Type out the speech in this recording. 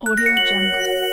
Audio Jungle.